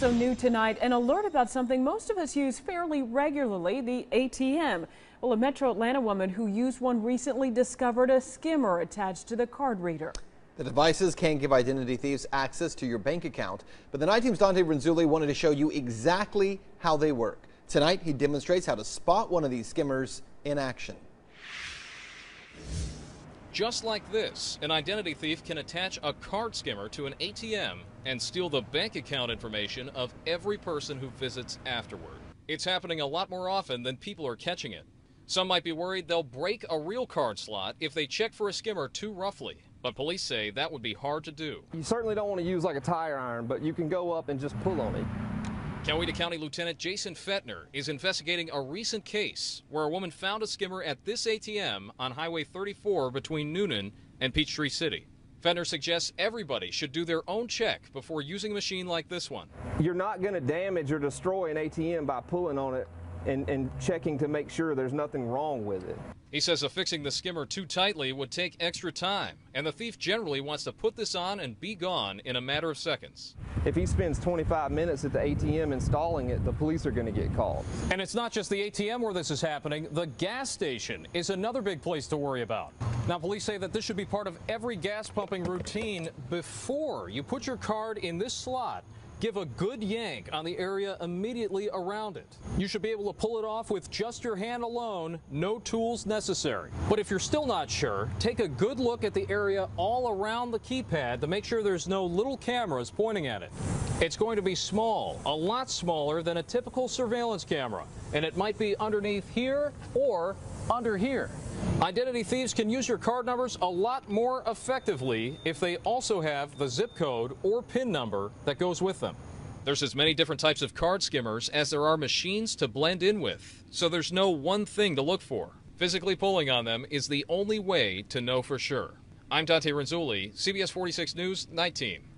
Also new tonight, an alert about something most of us use fairly regularly, the ATM. Well, a Metro Atlanta woman who used one recently discovered a skimmer attached to the card reader. The devices can give identity thieves access to your bank account, but the night team's Dante Renzulli wanted to show you exactly how they work. Tonight, he demonstrates how to spot one of these skimmers in action. Just like this, an identity thief can attach a card skimmer to an ATM and steal the bank account information of every person who visits afterward. It's happening a lot more often than people are catching it. Some might be worried they'll break a real card slot if they check for a skimmer too roughly. But police say that would be hard to do. You certainly don't want to use like a tire iron, but you can go up and just pull on it. Coweta County Lieutenant Jason Fetner is investigating a recent case where a woman found a skimmer at this ATM on Highway 34 between Newnan and Peachtree City. Fettner suggests everybody should do their own check before using a machine like this one. You're not going to damage or destroy an ATM by pulling on it and, and checking to make sure there's nothing wrong with it. He says affixing the skimmer too tightly would take extra time, and the thief generally wants to put this on and be gone in a matter of seconds. If he spends 25 minutes at the ATM installing it, the police are going to get called. And it's not just the ATM where this is happening. The gas station is another big place to worry about. Now, police say that this should be part of every gas pumping routine before you put your card in this slot Give a good yank on the area immediately around it. You should be able to pull it off with just your hand alone, no tools necessary. But if you're still not sure, take a good look at the area all around the keypad to make sure there's no little cameras pointing at it. It's going to be small, a lot smaller than a typical surveillance camera, and it might be underneath here or under here. Identity thieves can use your card numbers a lot more effectively if they also have the zip code or PIN number that goes with them. There's as many different types of card skimmers as there are machines to blend in with, so there's no one thing to look for. Physically pulling on them is the only way to know for sure. I'm Dante Renzulli, CBS 46 News, Night Team.